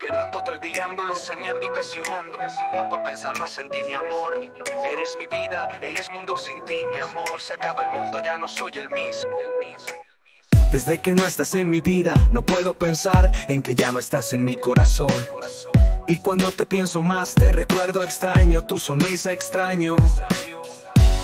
Quedando día en mi habitación Por pensar más en ti, mi amor. Eres mi vida, eres mundo sin ti, mi amor. Se acaba el mundo, ya no soy el mismo. Desde que no estás en mi vida, no puedo pensar en que ya no estás en mi corazón. Y cuando te pienso más, te recuerdo extraño, tu sonrisa extraño.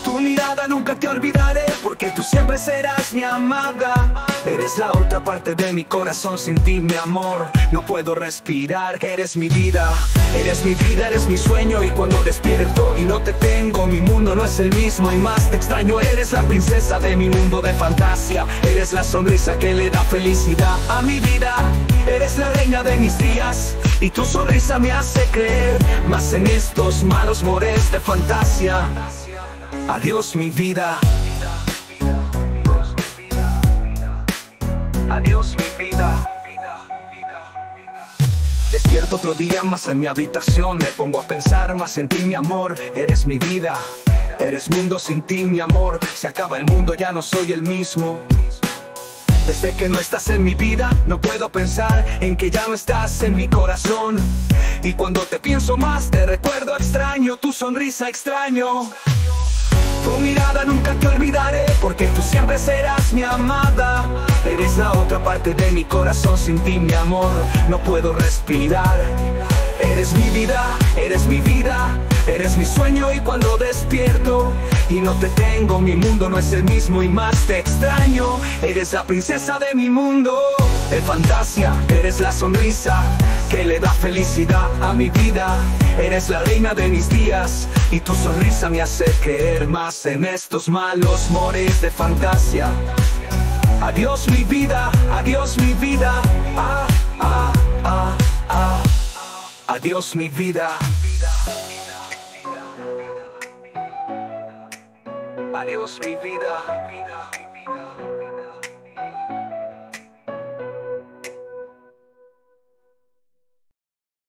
Tu mirada nunca te olvidaré porque tú siempre serás mi amada Eres la otra parte de mi corazón sin ti mi amor No puedo respirar, eres mi vida Eres mi vida, eres mi sueño y cuando despierto y no te tengo Mi mundo no es el mismo y más te extraño Eres la princesa de mi mundo de fantasía Eres la sonrisa que le da felicidad a mi vida Eres la reina de mis días y tu sonrisa me hace creer Más en estos malos mores de fantasía Adiós mi vida. Adiós mi vida. Despierto otro día más en mi habitación Me pongo a pensar más en ti mi amor Eres mi vida Eres mundo sin ti mi amor Se acaba el mundo ya no soy el mismo desde que no estás en mi vida, no puedo pensar en que ya no estás en mi corazón. Y cuando te pienso más, te recuerdo extraño, tu sonrisa extraño. Tu mirada nunca te olvidaré porque tú siempre serás mi amada Eres la otra parte de mi corazón sin ti mi amor No puedo respirar. Eres mi vida, eres mi vida Eres mi sueño y cuando despierto Y no te tengo, mi mundo no es el mismo y más te extraño. Eres la princesa de mi mundo De fantasía, eres la sonrisa Que le da felicidad a mi vida. Eres la reina de mis días Y tu sonrisa me hace creer más en estos malos mores de fantasía Adiós mi vida, adiós mi vida. Ah, ah, ah, ah. Adiós mi vida. Adiós mi vida